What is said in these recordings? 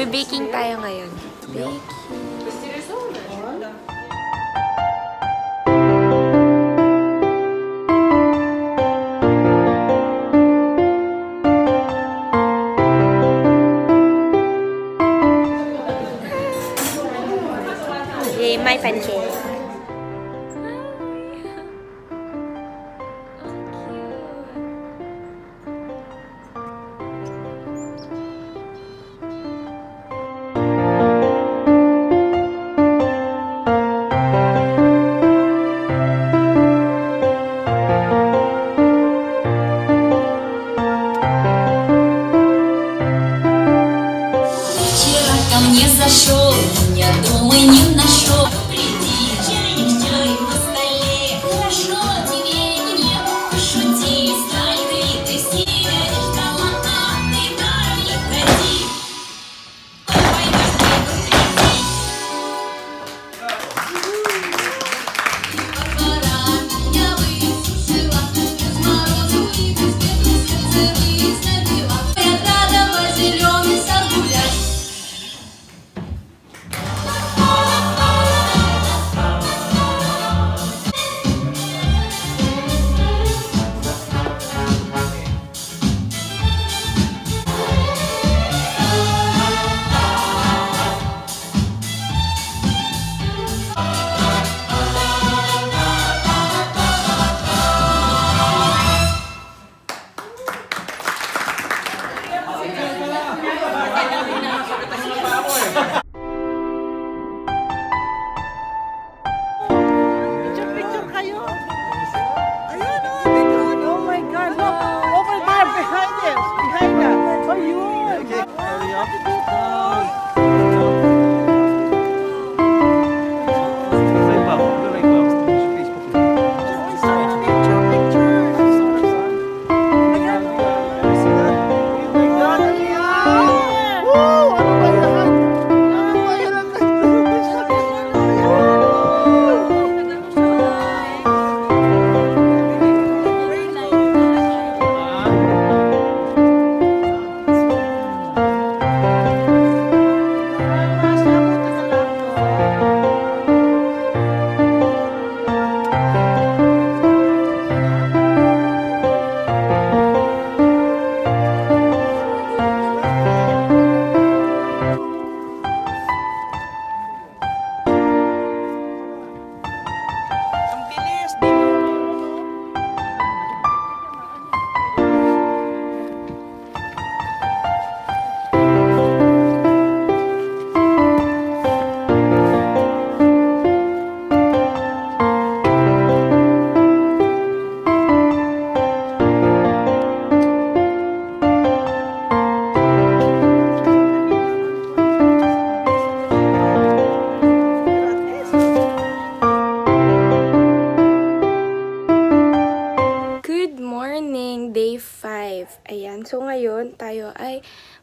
Magbe-baking tayo ngayon. Baking. My pancake.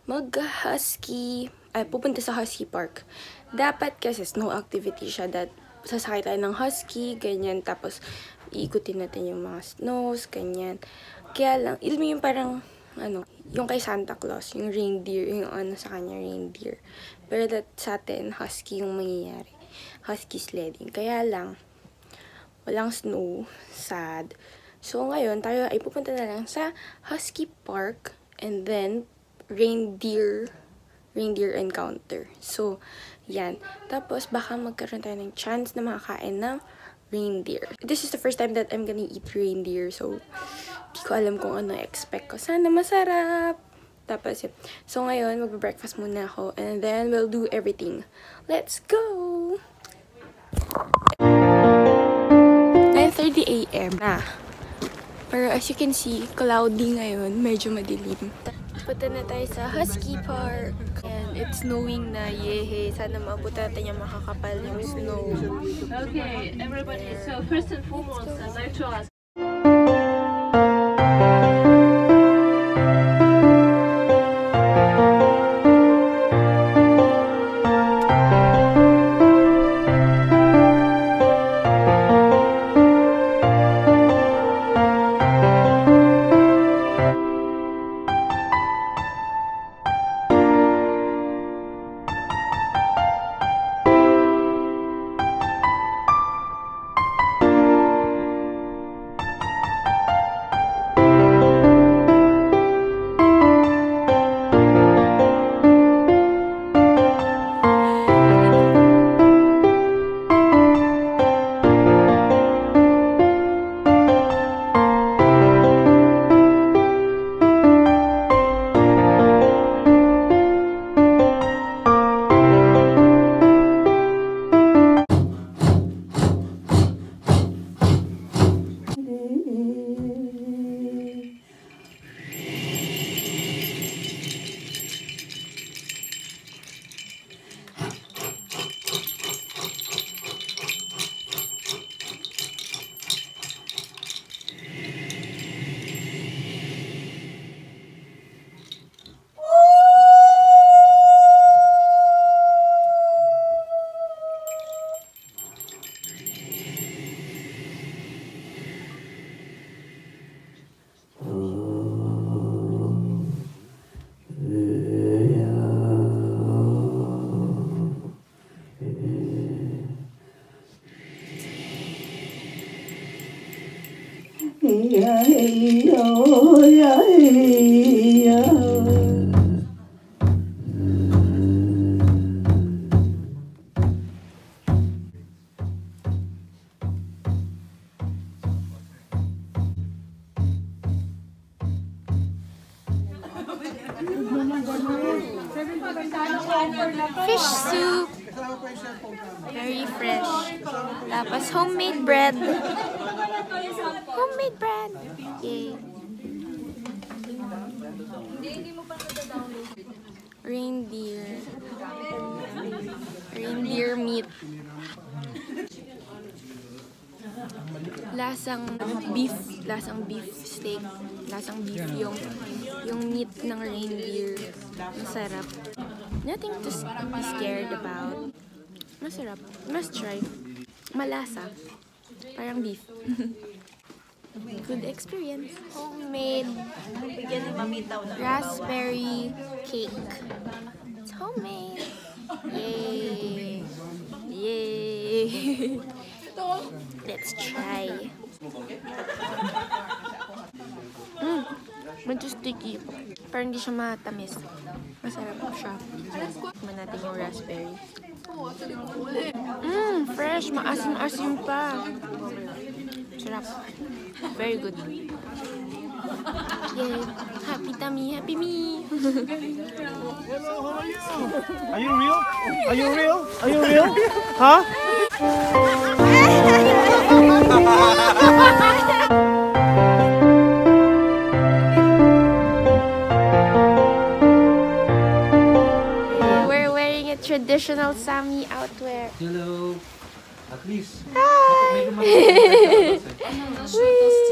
Mag-husky. Ay, pupunta sa Husky Park. Dapat kasi snow activity siya that sasakay tayo ng husky, ganyan. Tapos, iikutin natin yung mga snows, ganyan. Kaya lang, alam yung parang, ano, yung kay Santa Claus, yung reindeer, yung ano sa kanya, reindeer. Pero that sa atin, husky yung mangyayari. Husky sledding. Kaya lang, walang snow, sad. So, ngayon, tayo ay pupunta na lang sa Husky Park and then reindeer reindeer encounter. So, yan. Tapos, baka magkaroon tayo ng chance na makakain ng reindeer. This is the first time that I'm gonna eat reindeer. So, di ko alam kung ano expect ko. Sana masarap! Tapos, yun. So, ngayon, magbe-breakfast muna ako. And then, we'll do everything. Let's go! 9.30 a.m. na. Pero as you can see, cloudy ngayon. Medyo madilim. Punta na tayo sa Husky Park. And it's snowing na. Yehe. Sana maabutan natin yung makakapal yung snow. Okay, everybody. So first and foremost, I'd like to ask. Fish soup. Very fresh. Tapos homemade bread. Homemade bread. Yay. Reindeer. Reindeer meat. Lasang beef. Lasang beef steak. Lasang beef yung yung meat ng reindeer. Masarap. Nothing to be scared about. Masarap. Must try. Malasa. Parang beef. Good experience. Homemade raspberry cake. It's homemade. Yay! Yay! Let's try. Mm, medyo sticky. Pero hindi siya matamis. Masarap siya. Tikman natin yung raspberry. Mmm, fresh. Maasim-asim pa. Sarap. Very good. Yay. Happy tummy, happy me. Are you real? Are you real? Are you real? Huh? Traditional Sami outwear. Hello. At least. Papalit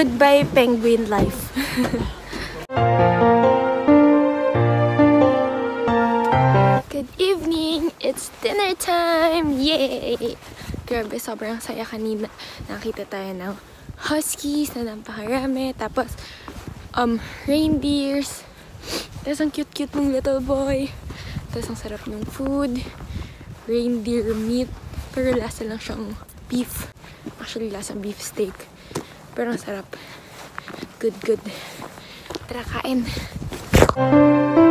Goodbye, penguin life. Good evening! It's dinner time! Yay! Grabe, sobrang saya kanina. Nakita tayo ng huskies na napakarami. Tapos, um, reindeers. Tapos, ang cute-cute ng little boy. Tapos, ang sarap ng food. Reindeer meat. Pero lasa lang siyang beef. Actually, lasang beef steak. Pero sarap. Good, good. Tara, kain.